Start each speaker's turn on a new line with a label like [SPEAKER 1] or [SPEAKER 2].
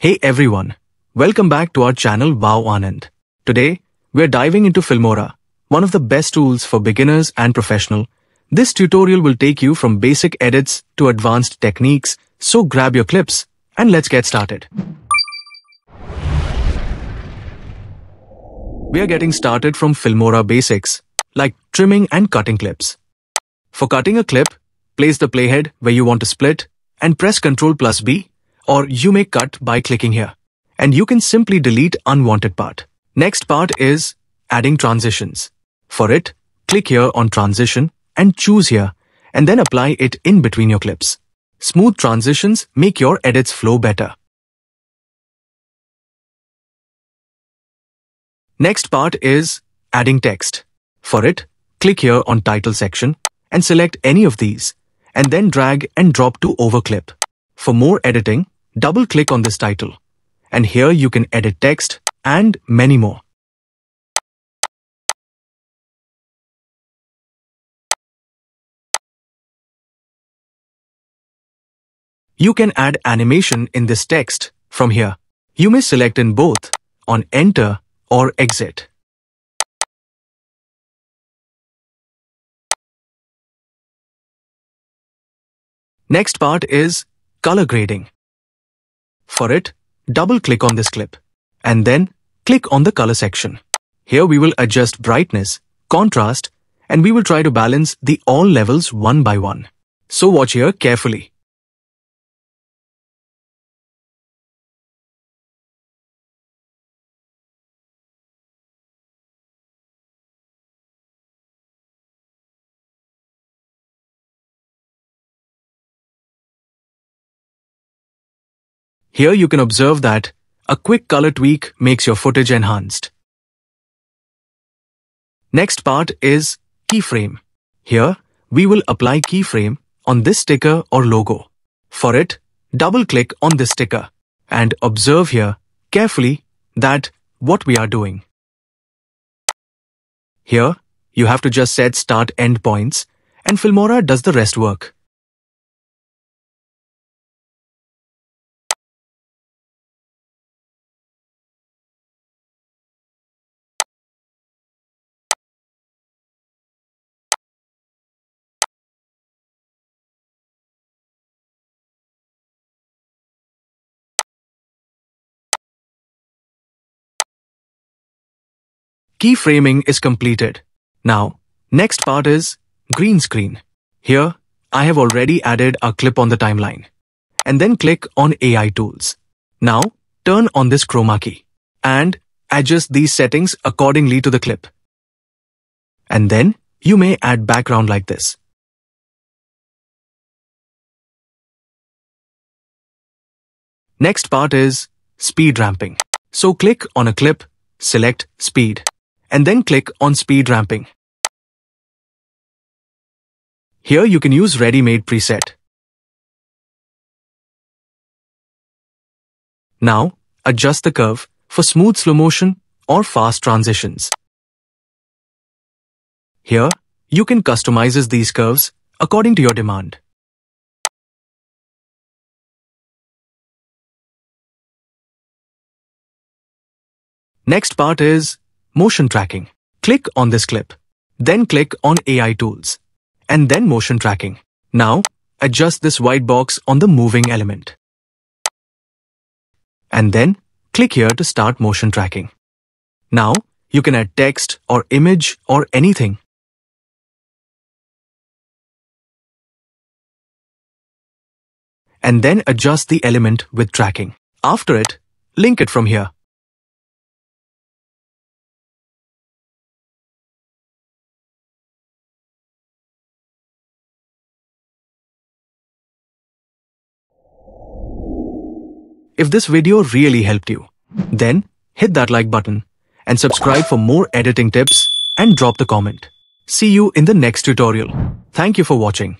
[SPEAKER 1] Hey everyone, welcome back to our channel Wow Anand. Today, we're diving into Filmora, one of the best tools for beginners and professional. This tutorial will take you from basic edits to advanced techniques, so grab your clips and let's get started. We are getting started from Filmora basics, like trimming and cutting clips. For cutting a clip, place the playhead where you want to split and press Ctrl plus B or you may cut by clicking here. And you can simply delete unwanted part. Next part is adding transitions. For it, click here on transition and choose here and then apply it in between your clips. Smooth transitions make your edits flow better. Next part is adding text. For it, click here on title section and select any of these and then drag and drop to overclip. For more editing, double-click on this title. And here you can edit text and many more. You can add animation in this text from here. You may select in both on Enter or Exit. Next part is color grading. For it, double-click on this clip and then click on the color section. Here we will adjust brightness, contrast, and we will try to balance the all levels one by one. So watch here carefully. Here you can observe that a quick color tweak makes your footage enhanced. Next part is keyframe. Here, we will apply keyframe on this sticker or logo. For it, double-click on this sticker and observe here carefully that what we are doing. Here, you have to just set start end points and Filmora does the rest work. Keyframing is completed. Now, next part is green screen. Here, I have already added a clip on the timeline. And then click on AI tools. Now, turn on this chroma key and adjust these settings accordingly to the clip. And then, you may add background like this. Next part is speed ramping. So click on a clip, select speed and then click on speed ramping. Here you can use ready-made preset. Now, adjust the curve for smooth slow motion or fast transitions. Here, you can customize these curves according to your demand. Next part is Motion tracking. Click on this clip. Then click on AI tools. And then motion tracking. Now, adjust this white box on the moving element. And then, click here to start motion tracking. Now, you can add text or image or anything. And then adjust the element with tracking. After it, link it from here. If this video really helped you, then hit that like button and subscribe for more editing tips and drop the comment. See you in the next tutorial. Thank you for watching.